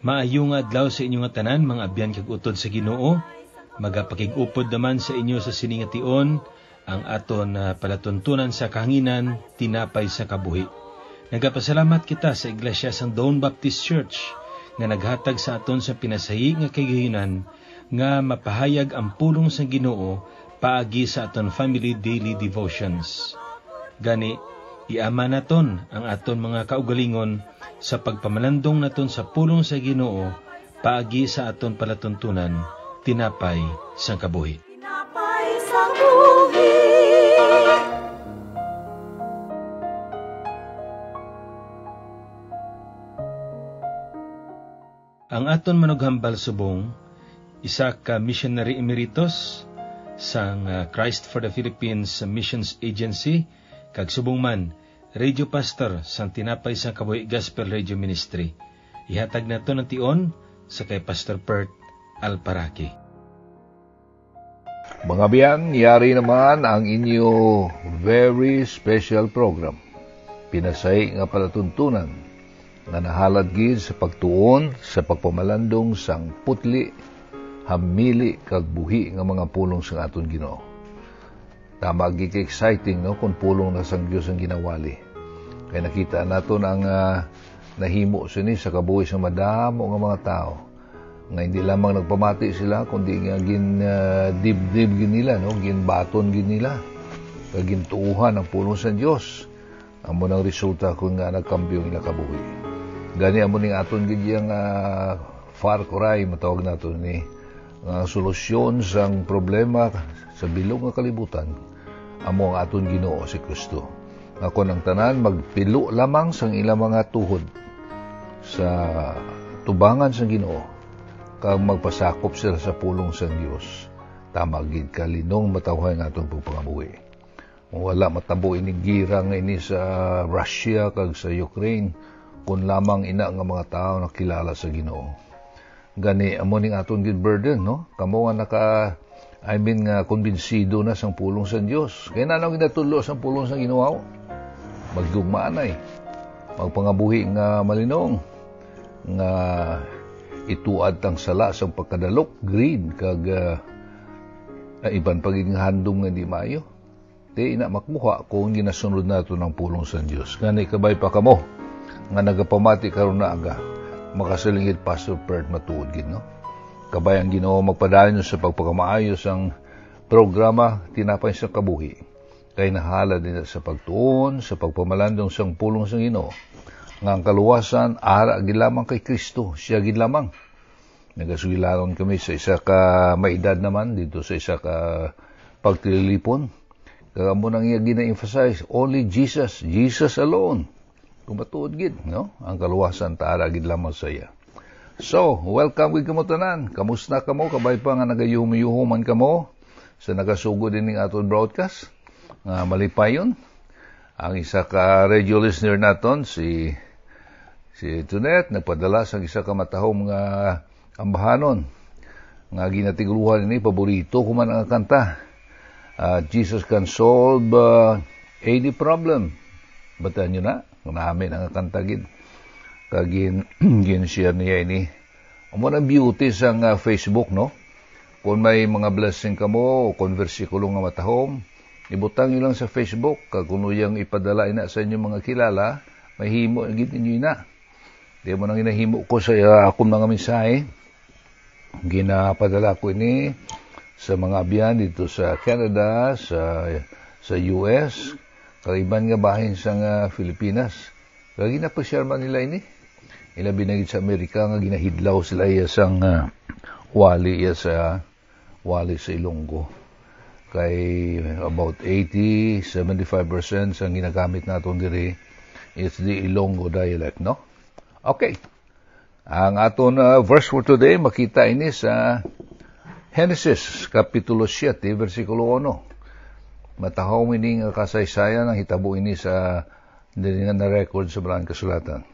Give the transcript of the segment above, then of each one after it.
Maayong adlaw sa inyong tanan mga abyan kag utod sa Ginoo. Magapakig-upod naman sa inyo sa siningation ang aton uh, palatuntunan sa kahanginan tinapay sa kabuhi. Nagapasalamat kita sa Iglesia sang Dawn Baptist Church nga naghatag sa aton sa pinasahi nga kagahinan nga mapahayag ang pulong sa Ginoo paagi sa aton family daily devotions. Gani, iama naton ang aton mga kaugalingon sa pagpamalandong naton sa pulong sa Ginoo paagi sa aton palatuntunan tinapay sa kabuhi. Tinapay sa buhi. Ang aton manughambal subong, isa ka missionary emeritus sang uh, Christ for the Philippines Missions Agency, kag subong man, radio pastor sang Tinapay sa Kabuhi Gospel Radio Ministry. Ihatag nato ng tion sa kay Pastor Pert Alparaki. Mga biyan, yari naman ang inyo very special program. Pinasay nga palatuntunan nga nahalad gid sa pagtuon sa pagpamalandong sang putli, hamili kag buhi nga mga pulong sa aton Ginoo. Tama gid exciting no kung pulong na sang Dios ang ginawali. Kay nakita naton ang uh, nahimo sini sa kabuhi sa madamo nga mga tao. Nga hindi lamang nagpamati sila kundi nga gin uh, dibdib gin nila no gin baton gin nila. Kag gintuuhan ang pulong sa Dios amo nang resulta kun nga nagkambyo ila kabuhi. Gani amo ning aton gid yang uh, far cry matawag nato ni nga solusyon sang problema sa bilog nga kalibutan amo ang aton Ginoo si Kristo. Ako nang tanan magpilo lamang sang ilang mga tuhod sa tubangan sa Ginoo kag magpasakop sila sa pulong sa Dios tama gid kalinong matawhay nga atong pagpangabuhi. Wala matabo ini gira nga ini sa Russia kag sa Ukraine kun lamang ina nga mga tao nakilala sa Ginoo. Gani amo ning aton gid burden no? Kamo nga naka I mean nga kumbinsido na sang pulong sa Dios kay nanaw ginatulo sang pulong sa Ginoo. Magdugmaanay magpangabuhi nga malinong nga ituad tang sala sa pagkadalok green kag uh, iban pagiging handom nga di maayo. Di ina makuha kung ginasunod nato ng pulong sa Dios ngani kabay pa kamo nga nagapamati karon na aga. Makasalingit Pastor Pert matuod gid no kabay ang Ginoo magpadayon sa pagpagamaayos ang programa tinapay sa kabuhi. Kay nahala din sa pagtuon sa pagpamalandong sang pulong sa Ginoo. Nga ang kaluwasan ara gid lamang kay Kristo. Siya gid lamang. Nagasugilaron kami sa isa ka maedad naman dito sa isa ka pagtilipon kaya mo nang iya gina-emphasize only Jesus Jesus alone. Kumatuod gid no? Ang kaluwasan ta ara gid lamang sa iya so welcome gid kamo tanan kamusta kamo kabay pa nga nagayuhom-yuhuman kamo sa nagasugod din ning aton broadcast? Nga malipayon ang isa ka radio listener naton si si Tunet nagpadala sa isa ka matahom nga ambahanon. Nga ginatiguluhan ini paborito ko man ang kanta uh, Jesus can solve uh, any problem. Batan nyo na namin ang kanta gid kagin gin share niya ini amo na beauty sa uh, Facebook no kung may mga blessing kamo o kung versikulo nga matahom ibutang nyo lang sa Facebook kag kuno yang ipadala ina sa inyo mga kilala mahimo gid ninyo ina Di mo nang inahimo ko sa uh, akong mga mensahe. Ginapadala ko ini sa mga abyan dito sa Canada, sa sa US, kaiban nga bahin sa nga Pilipinas. Kaya ginapashare man nila ini. Ila binagid sa Amerika nga ginahidlaw sila iya sang uh, wali iya sa wali sa Ilonggo. Kay about 80, 75% sa ginagamit naton diri is the Ilonggo dialect, no? Okay. Ang aton uh, verse for today makita ini sa Genesis kapitulo 7 bersikulo 1. Matahom ini nga kasaysayan ang hitabo ini sa dili nga na record sa brang kasulatan.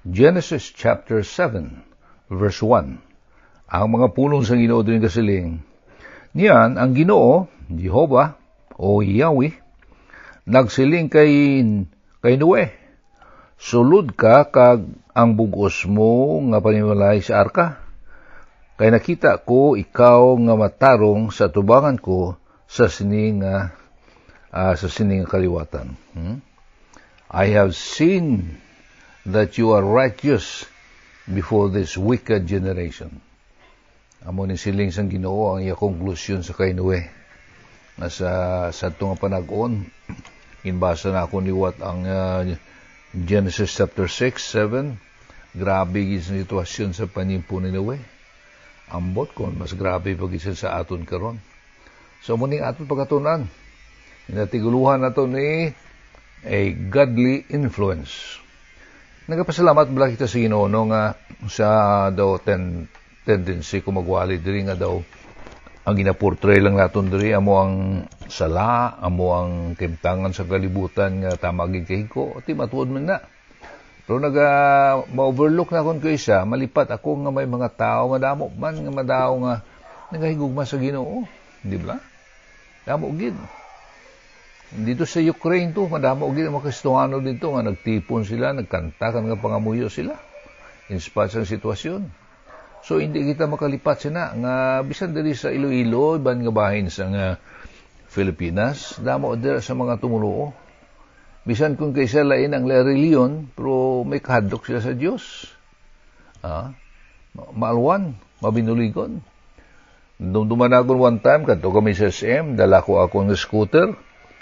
Genesis chapter 7 verse 1. Ang mga pulong sa Ginoo din kasiling. Niyan ang Ginoo, Jehovah o Yahweh, nagsiling kay kay Noe. Sulod ka kag ang bugos mo nga panimalay sa arka. Kay nakita ko ikaw nga matarong sa tubangan ko sa sining uh, uh, sa sining kaliwatan. Hmm? I have seen that you are righteous before this wicked generation. Amo ni siling sang Ginoo ang iya konklusyon sa Noe. Nasa sa tunga panag-on inbasa na ako liwat ang uh, Genesis chapter 6, 7. Grabe sa sitwasyon sa panimpo ni Noe. Ambot kon mas grabe pag sa aton karon. So muni aton pagatunan. Inatiguluhan nato ni a godly influence Nagapasalamat bala kita sa Ginoo no nga sa daw ten, tendency ko magwali diri nga daw ang ginaportray lang naton diri amo ang sala, amo ang kimtangan sa kalibutan nga tamagin kay ko, ti matuod man na. Pero naga ma-overlook na kon ko isa, malipat ako nga may mga tao madamo man nga madaw nga nagahigugma sa Ginoo, di ba? Damo gid. Dito sa Ukraine to, madamo gid mga Kristohano dito nga nagtipon sila, nagkanta kan nga pangamuyo sila in spite sa sitwasyon. So hindi kita makalipat sina nga bisan diri sa Iloilo, iban nga bahin sa nga Pilipinas, damo dira sa mga tumuluo. Bisan kung kaysa lain ang reliyon, pero may kahadlok sila sa Dios. Ah, maalwan, mabinuligon. Nung dumanakon one time, kadto kami sa SM, dala ko akong scooter,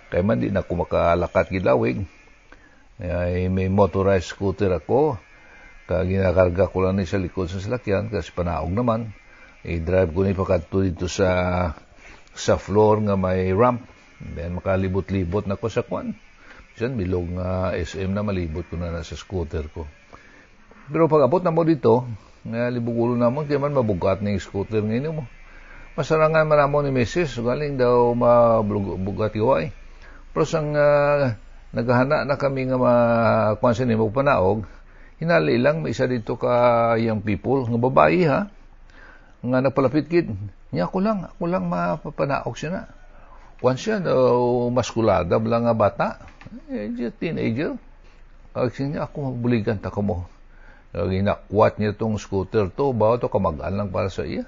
kaya man di na ako makalakat gilawig. Ay, may motorized scooter ako. Kaya ginakarga ko lang ni sa likod sa salakyan kasi panaog naman. I-drive ko ni pakadto dito sa sa floor nga may ramp. Then makalibot-libot na ko sa kwan. Diyan, bilog nga SM na malibot ko na sa scooter ko. Pero pag abot na mo dito, nga libugulo na mo, kaya man mabugat na yung scooter ngayon mo. Masarangan man mo ni Mrs. Galing daw mabugat iway. Pero sang uh, naghana na kami nga makuan sa nimo panaog, hinali lang may isa dito ka young people nga babae ha nga nagpalapit kid. Nya ako lang, ako lang mapapanaog siya na. Kuan siya daw maskulada bala nga bata. Eh, teenager. Kag niya ako magbuligan ta kamo. Ginakwat niya tong scooter to, ba to kamagal lang para sa iya.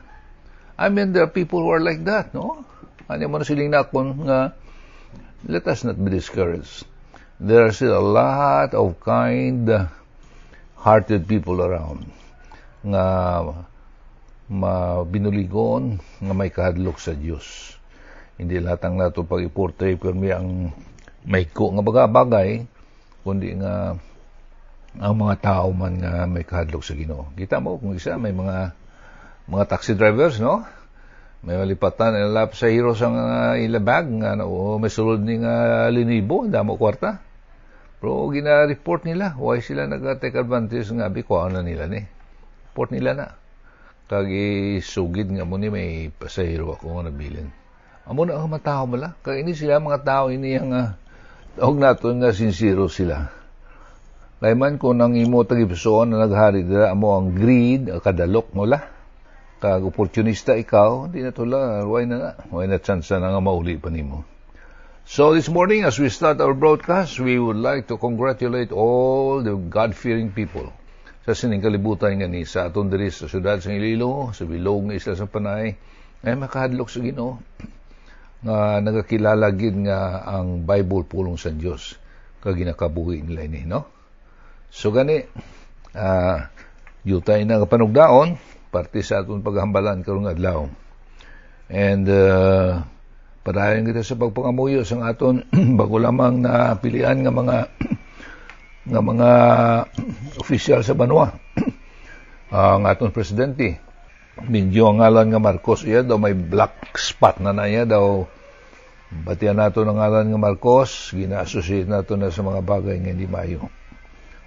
I mean, there are people who are like that, no? Ano mo na siling nakon nga let us not be discouraged. There are still a lot of kind-hearted people around nga mabinuligon nga may kahadlok sa Dios. Hindi lahat ang nato pag-iportray pero may ang may ko nga bagay kundi nga ang mga tao man nga may kahadlok sa Ginoo. Kita mo kung isa may mga mga taxi drivers, no? May malipatan lap sa hero sa uh, ilabag nga no, may sulod ni nga linibo damo kwarta. Pero gina-report nila why sila nag-take advantage nga bi ko na nila ni? Report nila na. Kag sugid nga mo ni may pasahero ako nga nabilin. Amo na ang mga tao mala kag ini sila mga tao ini ang uh, og naton nga sincero sila. Kay man ko nang imo tagipson na naghari dira amo ang greed kadalok mo la kag opportunista ikaw, di na tula, why na na? Why na chance na nga mauli pa nimo? So this morning, as we start our broadcast, we would like to congratulate all the God-fearing people sa sining kalibutan nga ni sa aton diri sa syudad sa Iloilo, sa bilog nga isla sa Panay, ay makahadlok sa Ginoo nga nagakilala gid nga ang Bible pulong sa Dios kag ginakabuhi nila ini, no? So gani, ah, uh, yutay na panugdaon, parte sa atong paghambalan karong adlaw. And uh, padayon kita sa pagpangamuyo sa aton bago lamang na pilian nga mga nga mga opisyal sa Banwa. ang aton presidente medyo ang ngalan nga Marcos iya daw may black spot na na iya daw batian nato ng ngalan nga Marcos gina-associate nato na sa mga bagay nga hindi mayo.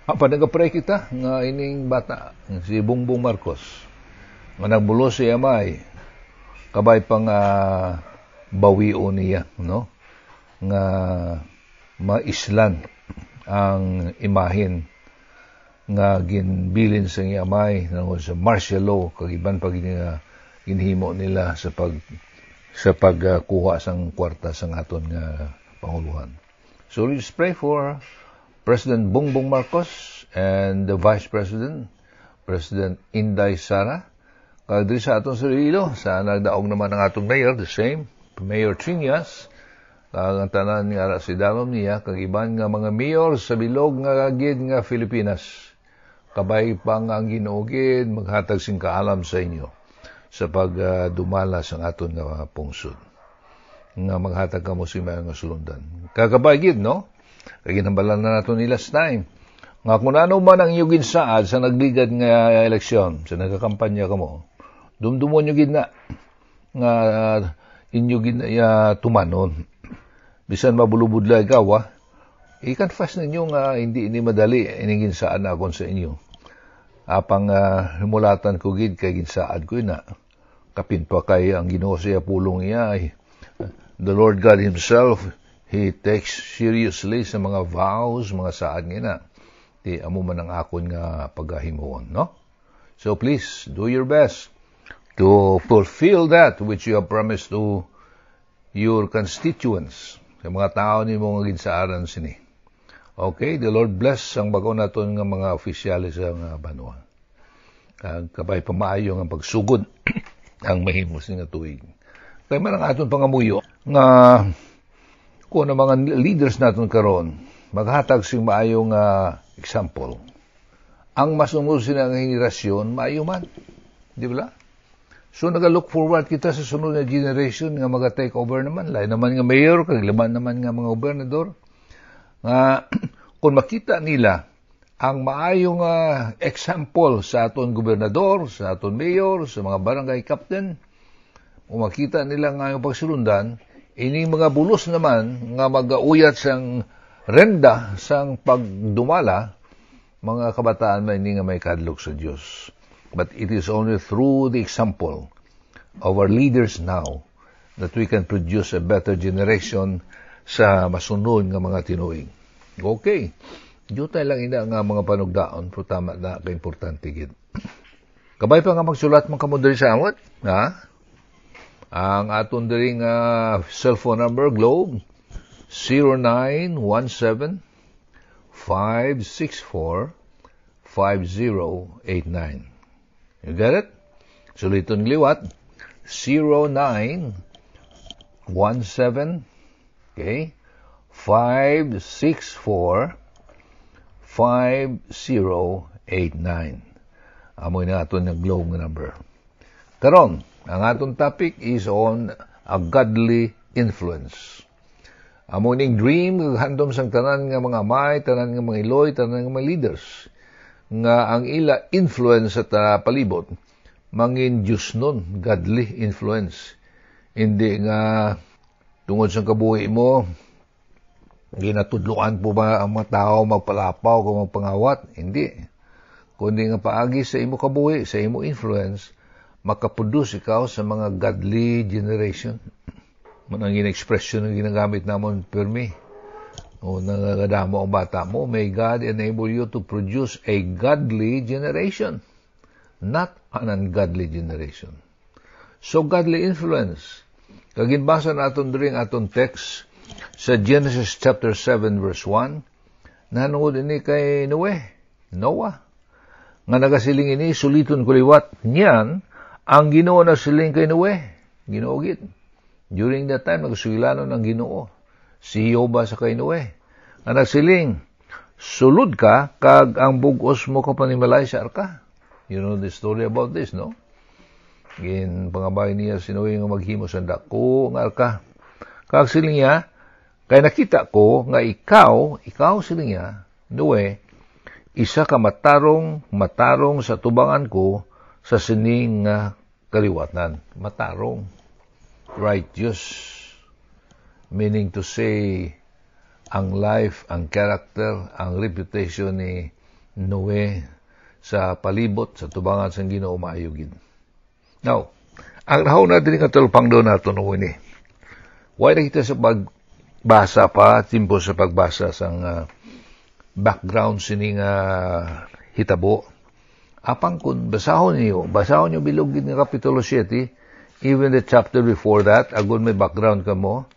Ang panagapray kita nga ining bata si Bongbong Marcos nga nagbulo si amay kabay pang uh, bawio niya no nga maislan ang imahin nga ginbilin sa nga amay nangod sa martial law kag iban pa gini ginhimo nila sa pag sa pagkuha uh, sang kwarta sang aton nga panguluhan. So let's pray for President Bongbong Marcos and the Vice President, President Inday Sara. Kag diri sa atong Iloilo, sa nagdaog naman ang atong mayor, the same, Mayor Trinas, kag ang tanan ni ara si dalom niya, kag iban nga mga mayor sa bilog nga gid nga Pilipinas. Kabay pang ang ginuugid, maghatag sing kaalam sa inyo sa pagdumala uh, sa aton nga pungsod. Nga maghatag kamo si mga sulundan. Kakabay gid, no? Kaya ginambalan na nato ni last time. Nga kung ano man ang iyong ginsaad sa nagligad nga eleksyon, sa nagkakampanya ka mo, dumdumon nyo gid nga uh, inyo gid uh, tumanon. Bisan mabulubudla ikaw, ha? I-confess ninyo nga hindi ini madali ining ginsaad na akon sa inyo. Apang uh, himulatan ko gid kay ginsaad ko na. Kapin pa kay ang Ginoo siya pulong iya ay the Lord God himself he takes seriously sa mga vows, mga saad nga na. Di amo man ang akon nga pagahimuon, no? So please, do your best to fulfill that which you have promised to your constituents, sa mga tao ni mga ginsaaran sini. Okay, the Lord bless ang bago naton nga mga opisyalis sa nga banwa. Kag kabay pamaayo ang pagsugod ang mahimos nga tuig. Kay man ang aton pangamuyo nga kung ang mga leaders natin karon maghatag sing maayong uh, example. Ang masunod sila ng henerasyon, maayo man. Di ba? So naga-look forward kita sa sunod na generation nga maga-take over naman. Lain naman nga mayor, kagliman naman nga mga gobernador. Nga kung makita nila ang maayong uh, example sa aton gobernador, sa aton mayor, sa mga barangay captain, kung makita nila nga yung pagsulundan, Ini mga bulos naman nga magauyat sang renda sang pagdumala, mga kabataan man ini nga may kadlok sa Dios. But it is only through the example of our leaders now that we can produce a better generation sa masunod nga mga tinuig. Okay. Diyo lang ina nga mga panugdaon, pero tama na ka-importante gid. Kabay pa nga magsulat mga kamodari sa amot, ha? Ang aton diring uh, cellphone number, Globe, 0917 564 5089. You get it? Suliton liwat, 0917 okay, 564 5089. Amoy na aton ng Globe number. Karon, ang atong topic is on a godly influence. Amo ning dream handom sang tanan nga mga may, tanan nga mga iloy, tanan nga mga leaders nga ang ila influence sa palibot mangin Diyos nun, godly influence. Hindi nga tungod sa kabuhi mo, ginatudluan po ba ang mga tao magpalapaw kung magpangawat? Hindi. Kundi nga paagi sa imo kabuhi, sa imo influence, makaproduce ikaw sa mga godly generation. Man ang expression ng ginagamit namon per me. O nangagadamo ang bata mo, may God enable you to produce a godly generation, not an ungodly generation. So godly influence. Kaginbasa naton during aton text sa Genesis chapter 7 verse 1, nanood ini kay Noe, Noah, nga nagasiling ini suliton kuliwat niyan ang ginoo na siling kay Noe, ginoo gid. During that time, nagsugilanon ang ginoo. Si Yoba sa kay Noe. Ang nagsiling, sulod ka, kag ang bugos mo ka panimalay sa arka. You know the story about this, no? Gin pangabay niya si nga maghimo sa dako nga arka. Kag siling niya, kay nakita ko nga ikaw, ikaw siling niya, Noe, isa ka matarong, matarong sa tubangan ko, sa sining nga kaliwatan. Matarong. Righteous. Meaning to say, ang life, ang character, ang reputation ni Noe sa palibot, sa tubangan sa Ginoo maayugin. Now, ang rahaw natin nga tulpang doon nato no ni. Why na kita sa pagbasa pa, timpo sa pagbasa sa uh, background sining uh, hitabo. Apang kun basahon niyo, basahon niyo bilog nga kapitulo 7, even the chapter before that, agon may background ka mo,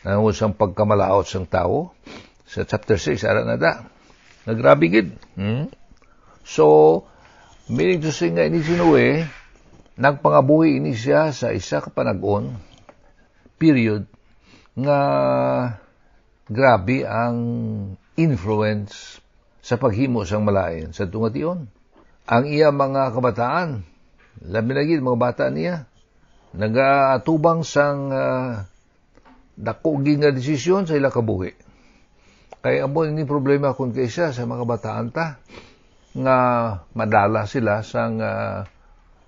nang usang pagkamalaot sang tao, sa chapter 6, ara na da. Nagrabe gid. Hmm? So, meaning to say nga ini si Noe, nagpangabuhi ini siya sa isa ka panag-on, period, nga grabe ang influence sa paghimo sang malain sa tungation. Ang iya mga kabataan, labi na mga bata niya, nagaatubang sang uh, dako nga desisyon sa ila kabuhi. Kaya amo ni problema kun kaysa sa mga kabataan ta nga madala sila sang uh,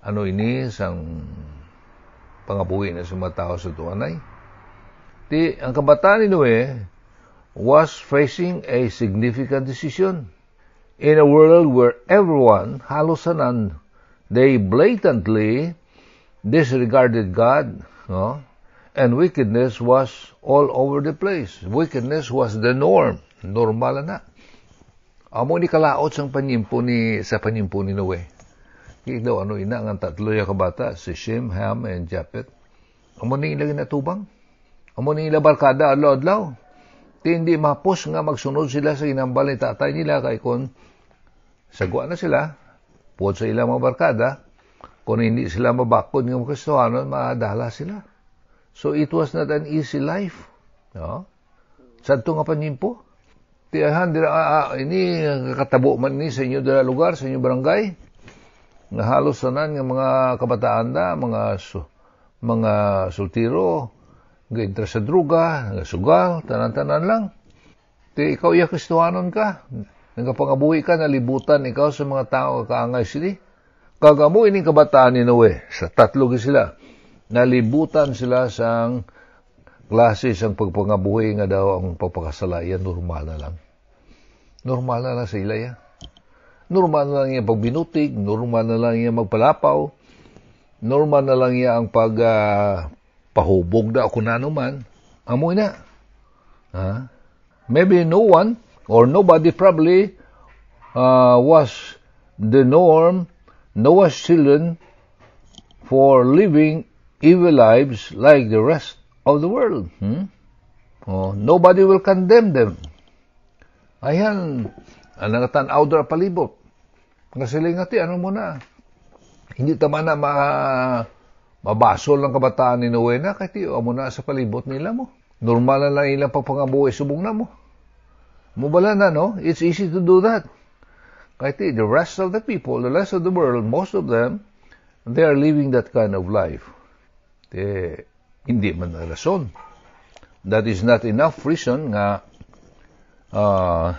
ano ini sang pangabuhi na sa mga tao sa tuanay. Ti ang kabataan ni Noe was facing a significant decision. In a world where everyone, halos sanan, they blatantly disregarded God, no? And wickedness was all over the place. Wickedness was the norm. Normal na. Amo ni kalaot sang panimpo ni sa panimpo ni Noe. Kaya ano ina ang tatlo ya kabata, si Shem, Ham, and Japet. Amo ni ilang natubang. Amo ni ilang barkada adlaw-adlaw. Di hindi mapos nga magsunod sila sa ginambal ni tatay nila kay kon sagwa na sila, puot sa ilang mga barkada, kung hindi sila mabakod ng Kristohanon, madala sila. So it was not an easy life. No? Sadto nga panimpo. Tiyahan, dira, ah, ah, ini katabo man ni sa inyo dira lugar, sa inyo barangay. Nga halos sanan nga mga kabataan da, mga su, mga sultiro, gaintra sa druga, sugal, tanan-tanan lang. Ti ikaw iya kristuhanon ka. Nagapangabuhi ka, nalibutan ikaw sa mga tao kaangay sila. Kagamu ini kabataan ni Noe, sa tatlo sila. Nalibutan sila sa klase sang pagpangabuhi nga daw ang pagpakasala. Yan normal na lang. Normal na lang sa ila ya. Normal na lang yung pagbinutig, normal na lang yung magpalapaw, normal na lang yung ang pag uh, pahubog da ako na naman, amoy na. Ha? Maybe no one or nobody probably uh, was the norm, Noah's children for living evil lives like the rest of the world. Hmm? Oh, nobody will condemn them. Ayan, ang nangatanaw dra palibot. Nga sila nga ti, ano mo na? Hindi tama na ma Mabasol ng kabataan ni Noena kay tiyo amo na sa palibot nila mo. Normal na lang ilang pagpangabuhi subong na mo. Mubala na, no? It's easy to do that. Kaya ti, the rest of the people, the rest of the world, most of them, they are living that kind of life. Ti, hindi man na rason. That is not enough reason nga uh,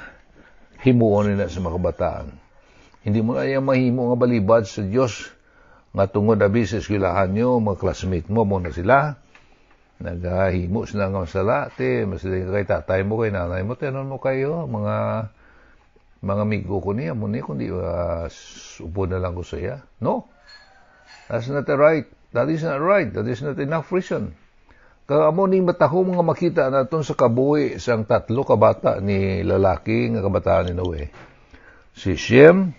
himuon nila sa mga kabataan. Hindi mo na yung mahimo nga balibad sa Diyos nga tungod abi sa eskwelahan nyo, mga classmate mo, mo na sila, naghahimo sila ng masala, te, masala kay tatay mo, kay nanay mo, tenon mo kayo, mga mga amigo ko niya, mo ni, kundi uh, upo na lang ko sa iya. No. That's not right. That is not right. That is not enough reason. Kaya mo ni mataho mga makita naton sa kabuhi sang tatlo kabata ni lalaki nga kabataan ni Noe. Si Shem,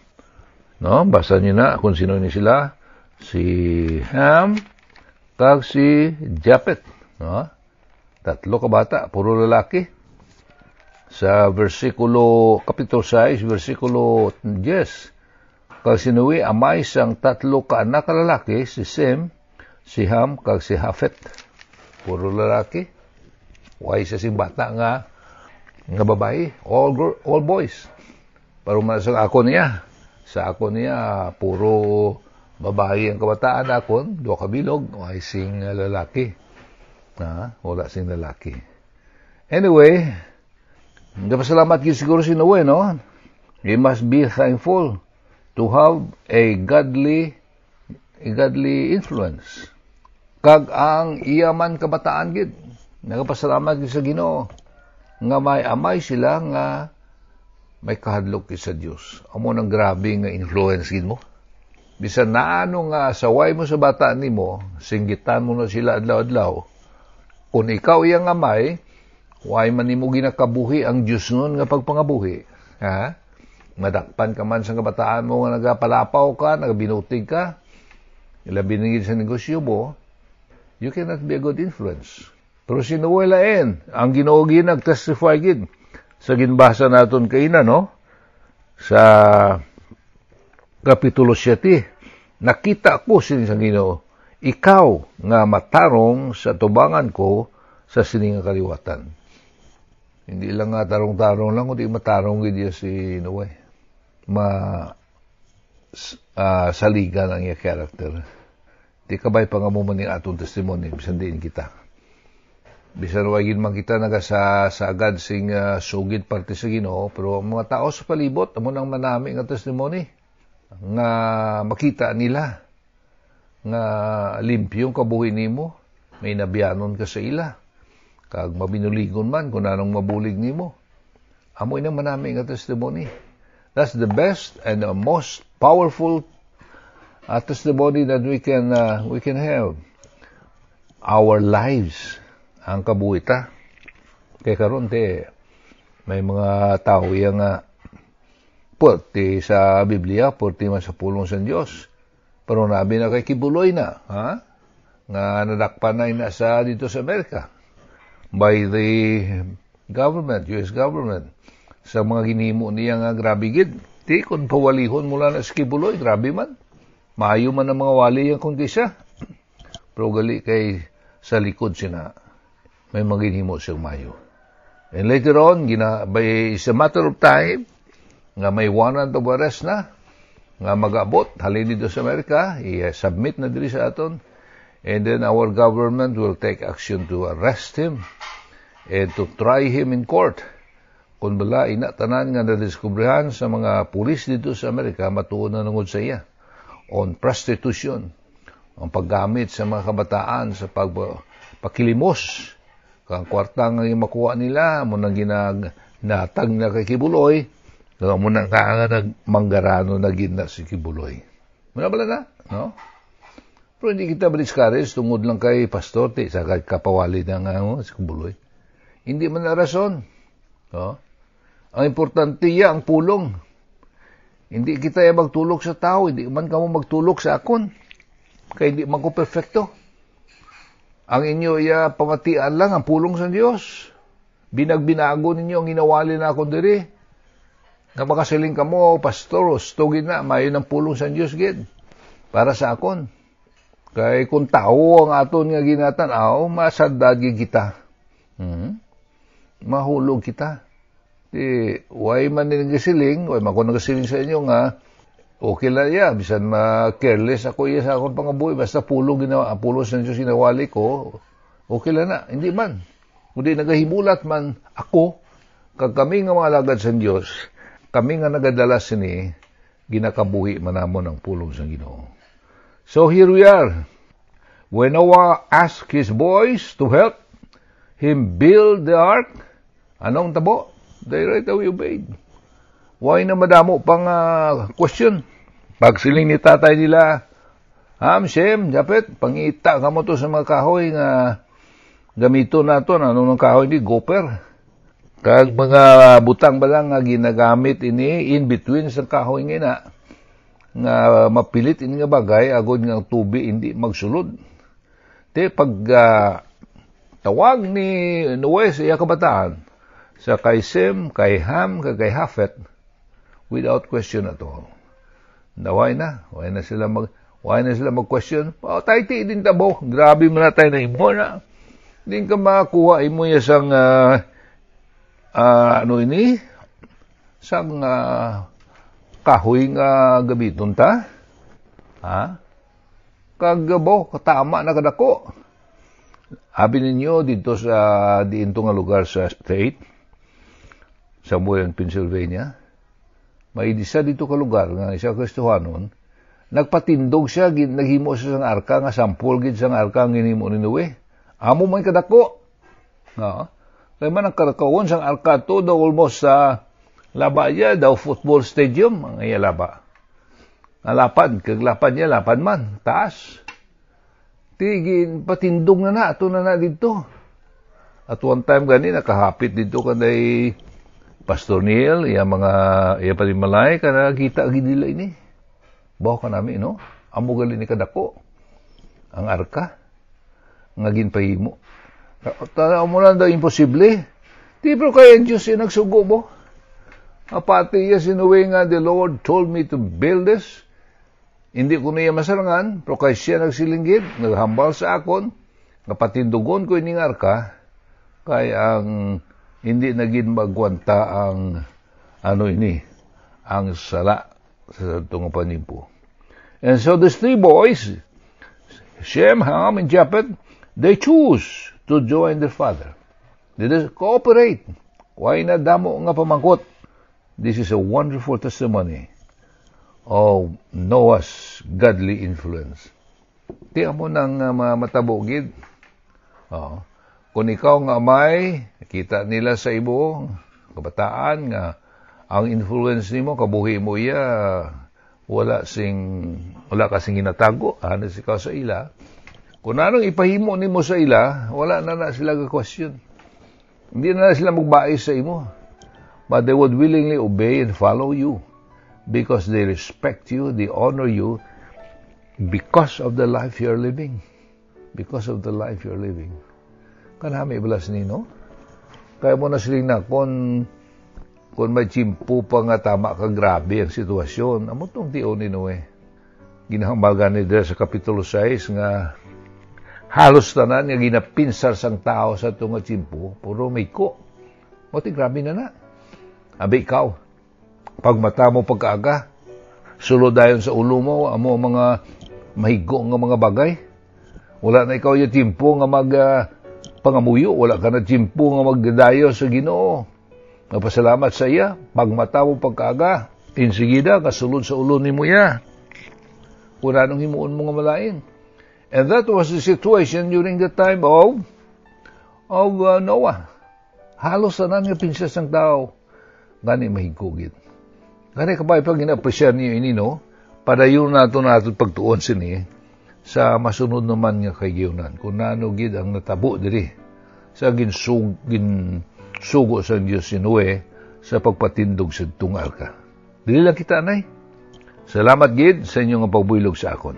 no, basa niyo na kung sino ni sila si Ham, kag si Japet. No? Tatlo ka bata, puro lalaki. Sa versikulo, kapitulo 6, versikulo 10, kag sinuwi amay sang tatlo ka anak lalaki, si Sem, si Ham, kag si Hafet. Puro lalaki. Why sa sing bata nga, nga babae, all, girl, all boys. Pero man sa ako niya, sa ako niya, puro babae ang kabataan akon, do kabilog, ay sing lalaki. Ha? Wala sing lalaki. Anyway, napasalamat yun siguro si Noe, no? We must be thankful to have a godly a godly influence. Kag ang iyaman kabataan gid, nagapasalamat gid sa Ginoo nga may amay sila nga may kahadlok sa Dios. Amo nang grabe nga influence gid mo bisan naano nga saway mo sa bata nimo, singgitan mo na sila adlaw-adlaw. Kung ikaw iyang amay, way man nimo ginakabuhi ang Dios nun nga pagpangabuhi. Ha? madakpan ka man sa kabataan mo nga nagapalapaw ka, nagabinutig ka, ilabi na sa negosyo mo, you cannot be a good influence. Pero sinuway lain, ang ginoogi nag-testify gid sa ginbasa naton kaina, no? Sa Kapitulo 7, nakita ko sining sa ginoo, ikaw nga matarong sa tubangan ko sa sining kaliwatan. Hindi lang nga tarong-tarong lang, kundi matarong gid si Noe. Ma uh, saligan ang iya character. Di kabay pangamuman ni atong testimony, bisan din kita. Bisan wagin man kita naga sa, sa agad sing uh, sugid parte sa Ginoo, pero ang mga tao sa palibot amo nang manami nga testimony nga makita nila nga limpyo kabuhi nimo, may nabiyanon ka sa ila kag mabinuligon man kung anong mabulig nimo. Amoy na manami nga testimony. That's the best and the most powerful uh, testimony that we can uh, we can have. Our lives ang kabuhita. Kaya karon te may mga tao yang uh, puti sa Biblia, puti man sa pulong sa Dios. Pero nabi na kay kibuloy na, ha? Nga nadakpan na sa dito sa Amerika by the government, US government, sa mga ginimo niya nga grabe gid. Di kung pawalihon mula na skibuloy, grabe man. Maayo man ang mga wali yung kundi siya. Pero gali kay sa likod sina, may maginhimo siyang mayo. And later on, gina, by, it's a matter of time, nga may warrant of arrest na, nga mag-abot, halin dito sa Amerika, i-submit na diri sa aton, and then our government will take action to arrest him and to try him in court. Kung bala, inatanan nga na-discoveryhan sa mga pulis dito sa Amerika, matuon na nangod sa iya on prostitution, ang paggamit sa mga kabataan sa pagpakilimos. Kang kwarta nga makuha nila, mo nang ginag natag na kay Kibuloy, mo nang nga nagmanggarano na gina si Kibuloy. Muna bala na, no? Pero hindi kita ma-discourage tungod lang kay pastor, ti, sa kapawali na nga mo, si Kibuloy. Hindi man na rason. No? Ang importante ya ang pulong. Hindi kita ya magtulog sa tao, hindi man kamo magtulog sa akon. Kaya hindi man ko perfecto. Ang inyo ya pamatian lang ang pulong sa Dios. Binagbinago ninyo ang ginawali na akong diri. Nga makasiling ka mo, pastor, stugin na, mayo ng pulong sa Dios gid. Para sa akon. Kay kung tao ang aton nga ginatan, aw, masadad kita. Hmm? mahulog kita. Di, why man din gasiling, why man ko nagasiling sa inyo nga, okay lang ya, bisan ma-careless ako iya sa akong pangabuhi, basta pulo ginawa, pulo sa Diyos ginawali ko, okay lang na, hindi man. Kundi nagahimulat man ako, kag kami nga mga lagad sa Diyos, kami nga nagadala sini, ginakabuhi manamon ang pulong sa Ginoo. So here we are. When Noah asked his boys to help him build the ark, Anong tabo? They right away obeyed. Why na madamo pang uh, question? Pag siling ni tatay nila, Ham, Shem, Japet, pangita ka mo to sa mga kahoy nga gamito nato, ano ng kahoy ni Goper. Kag mga butang ba lang nga ginagamit ini in between sa kahoy nga na, nga mapilit ini nga bagay, agod nga tubi hindi magsulod. Te, pag uh, tawag ni sa iya kabataan, sa kay Sem, kay Ham, kay Hafet, without question at all. Naway na, why na sila mag, why na sila mag-question? Oh, tayo din tabo, grabe mo na tayo na imo na. Hindi ka makakuha imo ya sang, uh, uh, ano ini, sang uh, kahoy nga gabiton ta. Ha? Kagabo, katama na kadako. Abi ninyo dito sa diinto nga lugar sa state, Samuel, Pennsylvania. May isa dito ka lugar nga isa Kristohanon, nagpatindog siya, naghimo siya sang arka nga sampol gid sang arka ang ginimo ni Noe. Amo man kadako. No? Kaya man ang karakawon sang arka to daw almost sa uh, laba niya, daw football stadium ang iya laba. Nalapad, kag lapad niya, lapad man, taas. Tigin, patindog na na, ato na na dito. At one time gani, nakahapit dito kanday Pastor Neil, iya mga iya pa rin malay ka nakita gid nila ini. Bawa ka nami no. Amo gali ni kadako. Ang arka nga ginpahimo. Tanaw mo lang daw imposible. Di pero kaya ang Diyos yung nagsugo mo. Apati iya sinuwi nga, the Lord told me to build this. Hindi ko niya masarangan, pero kay siya nagsilinggit, naghambal sa akon, napatindugon ko ining arka, kay ang hindi naging magwanta ang ano ini, ang sala sa itong panimpo. And so these three boys, Shem, Ham, and Japheth, they choose to join their father. They just cooperate. Why na damo nga pamangkot? This is a wonderful testimony of Noah's godly influence. Tiyan mo nang uh, matabugid. Oh. Kung ikaw nga may, kita nila sa ibo, kabataan nga, ang influence nimo kabuhi mo iya, wala sing, wala kasing ginatago, ano si sa ila. Kung anong ipahimo nimo sa ila, wala na na sila ka-question. Hindi na, na sila magbais sa imo. But they would willingly obey and follow you because they respect you, they honor you because of the life you're living. Because of the life you're living. Kanami balas nino. Kaya mo na siling na, kung, kung may chimpo pa nga tama ka grabe ang sitwasyon, amo tong tiyo ni Noe. Ginahambagan ni sa Kapitulo 6 nga halos tanan nga ginapinsar sang tao sa tunga chimpo, puro may ko. Mati grabe na na. Abi ikaw, pag mata mo pagkaaga, sulod dayon sa ulo mo, amo mga mahigo nga mga bagay. Wala na ikaw yung timpo nga mag uh, pangamuyo, wala ka na timpo nga magdayo sa ginoo. Napasalamat sa iya, pag mata mo pagkaaga, insigida, kasulod sa ulo ni mo ya. Wala nang himuon mo nga malain. And that was the situation during the time of of uh, Noah. Halos na nga pinsas ng tao. Gani mahigugit. Gani kabay pag ginapresya niyo ini no, padayon nato nato pagtuon sini sa masunod naman nga kay Giyunan. Kung nano gid ang natabo diri sa ginsug gin sugo sa Dios sinuwe sa pagpatindog sa tungal ka. Dili lang kita nay. Salamat gid sa inyong pagbuylog sa akon.